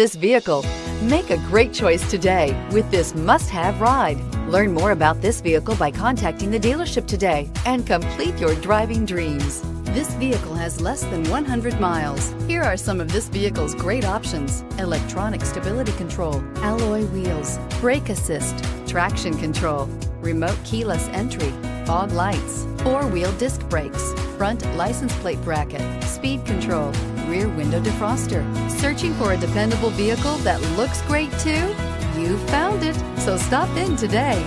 this vehicle. Make a great choice today with this must-have ride. Learn more about this vehicle by contacting the dealership today and complete your driving dreams. This vehicle has less than 100 miles. Here are some of this vehicle's great options. Electronic stability control, alloy wheels, brake assist, traction control, remote keyless entry, fog lights, four-wheel disc brakes, front license plate bracket, speed control, rear window defroster. Searching for a dependable vehicle that looks great too? You found it, so stop in today.